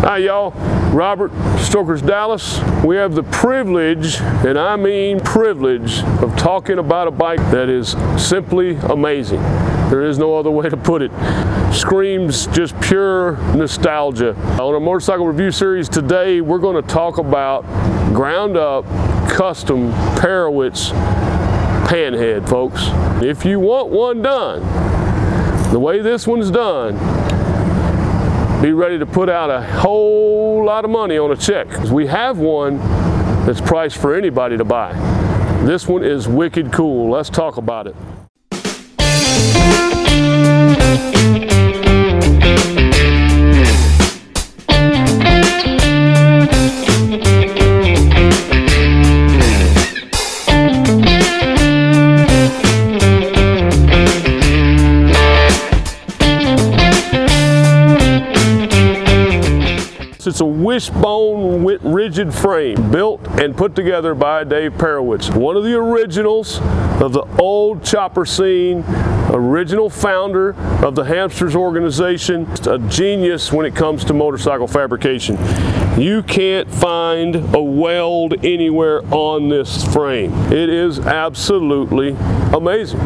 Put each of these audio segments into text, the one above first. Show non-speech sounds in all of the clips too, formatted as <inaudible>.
Hi y'all, Robert Strokers Dallas. We have the privilege, and I mean privilege, of talking about a bike that is simply amazing. There is no other way to put it. Screams just pure nostalgia. On our motorcycle review series today, we're going to talk about ground up custom Perewitz panhead, folks. If you want one done, the way this one's done, be ready to put out a whole lot of money on a check. We have one that's priced for anybody to buy. This one is wicked cool. Let's talk about it. Wishbone rigid frame built and put together by Dave Perewitz, one of the originals of the old chopper scene, original founder of the Hamsters organization, a genius when it comes to motorcycle fabrication. You can't find a weld anywhere on this frame. It is absolutely amazing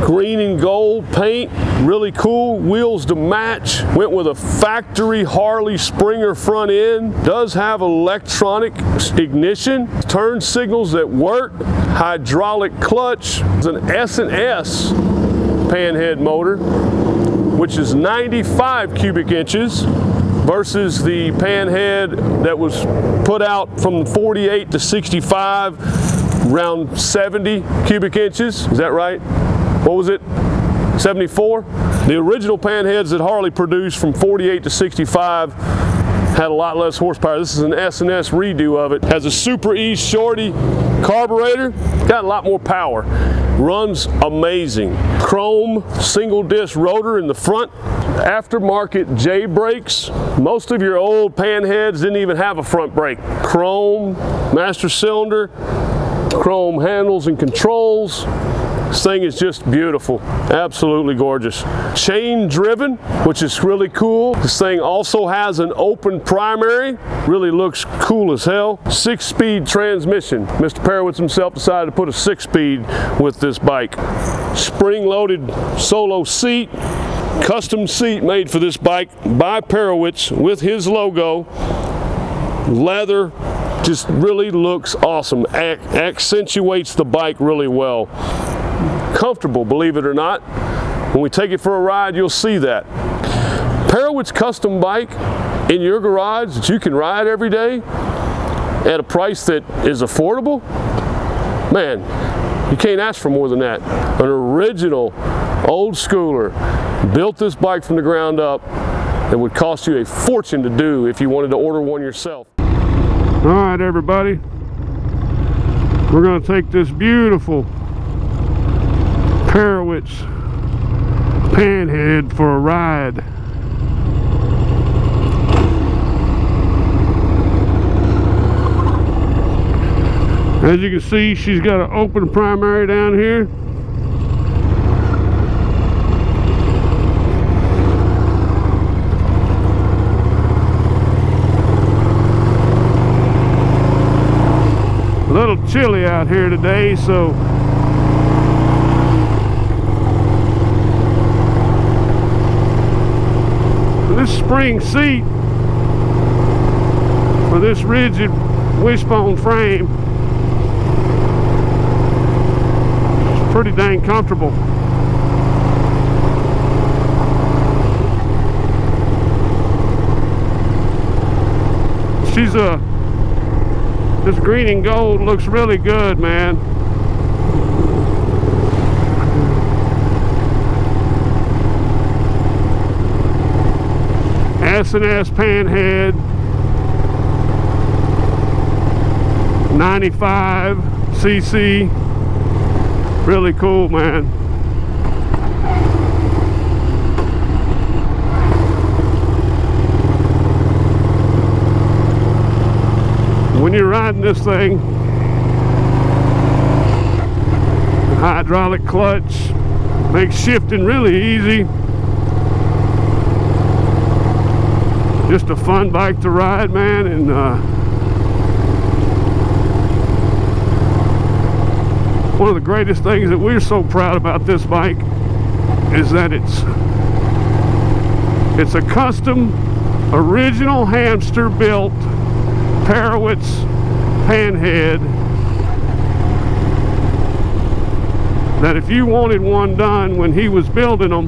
green and gold paint, really cool. Wheels to match. Went with a factory Harley Springer front end. Does have electronic ignition, turn signals that work, hydraulic clutch. It's an S&S panhead motor, which is 95 cubic inches versus the panhead that was put out from 48 to 65 around 70 cubic inches. Is that right? What was it, 74? The original panheads that Harley produced from 48 to 65 had a lot less horsepower. This is an S&S redo of it. Has a Super E Shorty carburetor, got a lot more power. Runs amazing. Chrome single disc rotor in the front. Aftermarket J brakes. Most of your old panheads didn't even have a front brake. Chrome master cylinder, chrome handles and controls. This thing is just beautiful, absolutely gorgeous. Chain driven, which is really cool. This thing also has an open primary, really looks cool as hell. Six speed transmission. Mr. Perewitz himself decided to put a six speed with this bike. Spring loaded solo seat, custom seat made for this bike by Perewitz with his logo. Leather, just really looks awesome. Ac accentuates the bike really well comfortable, believe it or not. When we take it for a ride, you'll see that. Perewitz custom bike in your garage that you can ride every day at a price that is affordable, man, you can't ask for more than that. An original old schooler built this bike from the ground up that would cost you a fortune to do if you wanted to order one yourself. All right, everybody. We're going to take this beautiful Perewitz Panhead for a ride. As you can see, she's got an open primary down here. A little chilly out here today, so this spring seat for this rigid wishbone frame It's pretty dang comfortable. She's a, this green and gold looks really good, man. S&S Panhead. 95 cc really cool man. When you're riding this thing hydraulic clutch makes shifting really easy just a fun bike to ride, man, and uh, one of the greatest things that we're so proud about this bike is that it's it's a custom original hamster built Perewitz panhead that if you wanted one done when he was building them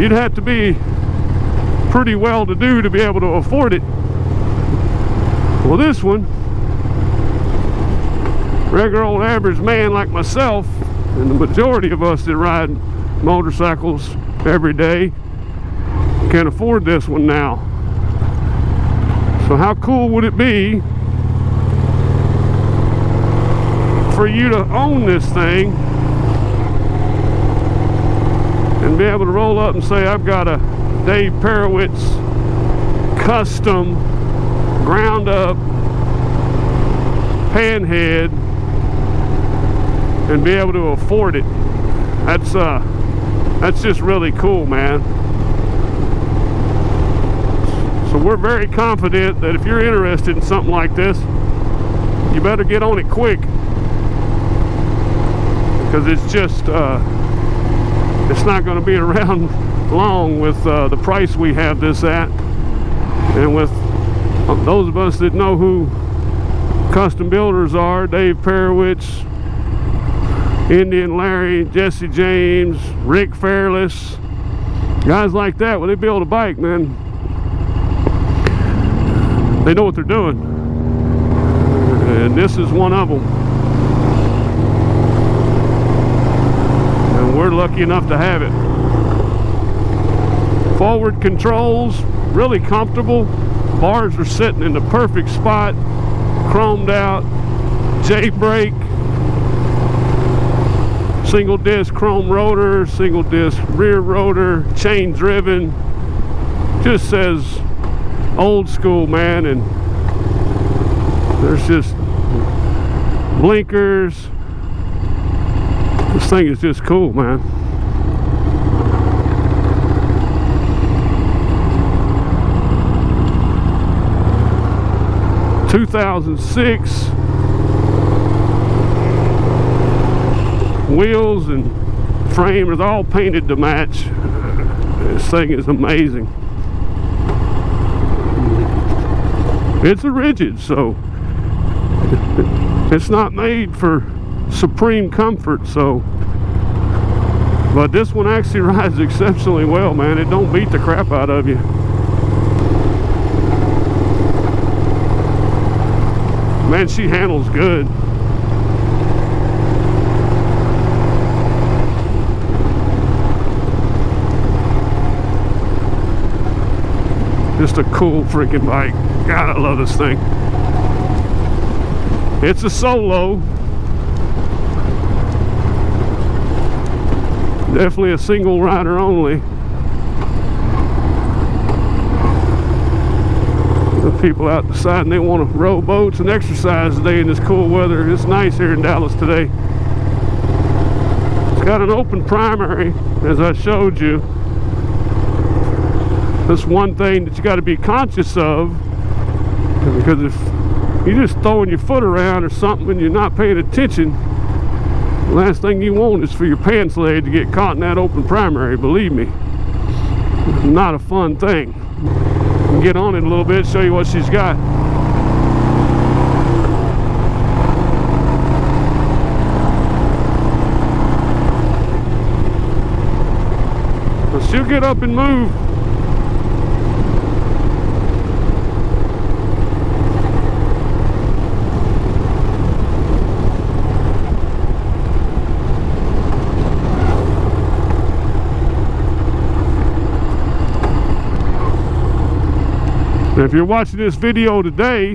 you'd have to be pretty well to do to be able to afford it. Well this one regular old average man like myself and the majority of us that ride motorcycles every day can afford this one now. So how cool would it be for you to own this thing and be able to roll up and say I've got a Dave Perewitz custom ground up panhead and be able to afford it. That's uh that's just really cool man. So we're very confident that if you're interested in something like this you better get on it quick. Because it's just uh, it's not going to be <laughs> around long with uh, the price we have this at. And with uh, those of us that know who custom builders are Dave Perewitz Indian Larry Jesse James Rick Fairless guys like that when they build a bike man they know what they're doing. And this is one of them and we're lucky enough to have it. Forward controls, really comfortable. Bars are sitting in the perfect spot, chromed out, J-brake, single disc chrome rotor, single disc rear rotor, chain driven. Just says old school, man, and there's just blinkers, this thing is just cool, man. Two thousand six wheels and frame is all painted to match. This thing is amazing. It's a rigid, so it's not made for supreme comfort so but this one actually <laughs> rides exceptionally well man it don't beat the crap out of you man she handles good. Just a cool freaking bike god I love this thing. It's a solo. Definitely a single rider only the people out deciding they want to row boats and exercise today in this cool weather. It's nice here in Dallas today. It's got an open primary as I showed you. That's one thing that you got to be conscious of because if you're just throwing your foot around or something and you're not paying attention the last thing you want is for your pants leg to get caught in that open primary believe me. Not a fun thing get on it a little bit show you what she's got. But she'll get up and move if you're watching this video today,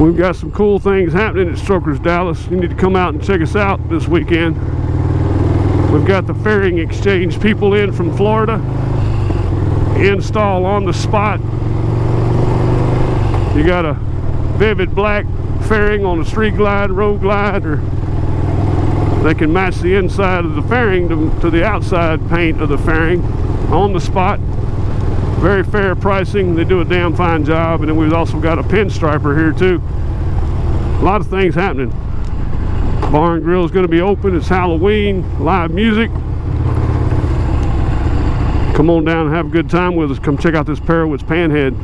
we've got some cool things happening at Strokers Dallas. You need to come out and check us out this weekend. We've got the fairing exchange people in from Florida. Install on the spot. You got a vivid black fairing on a street glide, road glide, or they can match the inside of the fairing to, to the outside paint of the fairing on the spot. Very fair pricing. They do a damn fine job. And then we've also got a pinstriper here too. A lot of things happening. Barn Grill is going to be open. It's Halloween. Live music. Come on down and have a good time with us. Come check out this Perewitz Panhead.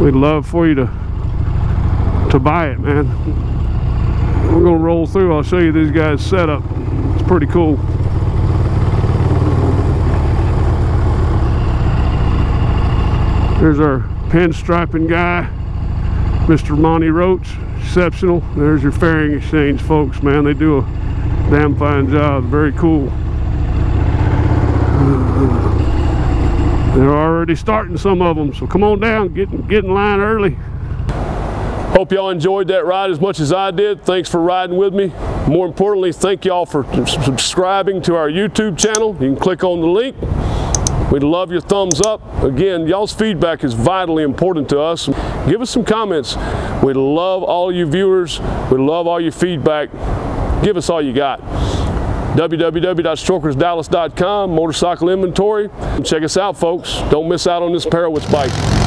We'd love for you to to buy it, man. We're gonna roll through. I'll show you these guys setup. It's pretty cool. There's our pinstriping guy, Mr. Monty Roach, exceptional. There's your fairing exchange folks, man. They do a damn fine job. Very cool. They're already starting some of them, so come on down, get, get in line early. Hope y'all enjoyed that ride as much as I did. Thanks for riding with me. More importantly, thank y'all for subscribing to our YouTube channel. You can click on the link. We'd love your thumbs up. Again, y'all's feedback is vitally important to us. Give us some comments. We love all you viewers. We love all your feedback. Give us all you got www.strokersdallas.com, motorcycle inventory. Check us out, folks. Don't miss out on this Perewitz bike.